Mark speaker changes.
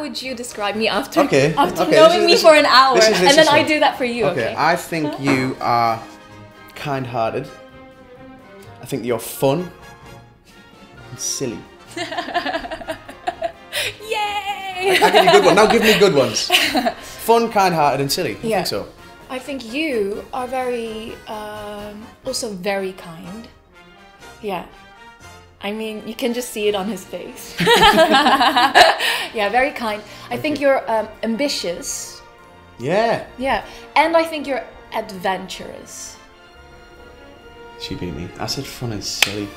Speaker 1: would you describe me after
Speaker 2: Okay,
Speaker 1: after
Speaker 2: okay,
Speaker 1: knowing
Speaker 2: is-
Speaker 1: me for an hour,
Speaker 2: is
Speaker 1: and then I do that for you?
Speaker 2: Okay,
Speaker 1: Okay.
Speaker 2: I think you are kind-hearted. I think you're fun and silly.
Speaker 1: Yay!
Speaker 2: I give you good one. Now give me good ones. Fun, kind-hearted, and silly. I
Speaker 1: Yeah.
Speaker 2: think so.
Speaker 1: I think you are very, um, also very kind. Yeah. I mean, you can just see it on his face. yeah, very kind. I think you're um, ambitious.
Speaker 2: Yeah.
Speaker 1: Yeah. And I think you're adventurous.
Speaker 2: She beat me. I said fun and silly.